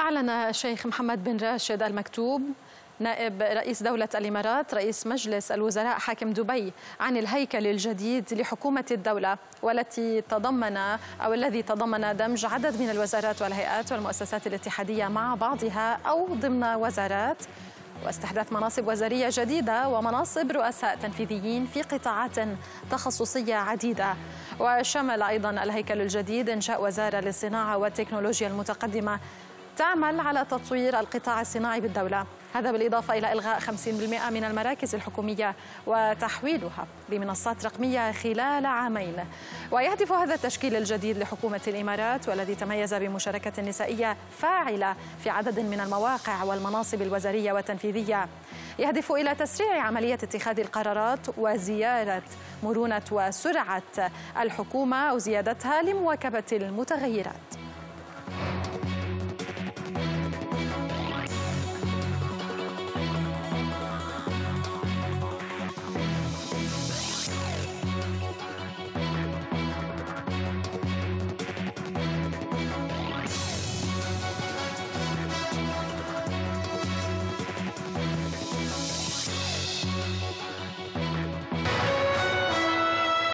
أعلن الشيخ محمد بن راشد المكتوب نائب رئيس دولة الإمارات رئيس مجلس الوزراء حاكم دبي عن الهيكل الجديد لحكومة الدولة والتي تضمن أو الذي تضمن دمج عدد من الوزارات والهيئات والمؤسسات الاتحادية مع بعضها أو ضمن وزارات. واستحداث مناصب وزارية جديدة ومناصب رؤساء تنفيذيين في قطاعات تخصصية عديدة. وشمل أيضا الهيكل الجديد إنشاء وزارة للصناعة والتكنولوجيا المتقدمة تعمل على تطوير القطاع الصناعي بالدولة. هذا بالإضافة إلى إلغاء 50% من المراكز الحكومية وتحويلها بمنصات رقمية خلال عامين. ويهدف هذا التشكيل الجديد لحكومة الإمارات والذي تميز بمشاركة نسائية فاعلة في عدد من المواقع والمناصب الوزارية والتنفيذية. يهدف إلى تسريع عملية اتخاذ القرارات وزيادة مرونة وسرعة الحكومة أو زيادتها لمواكبة المتغيرات.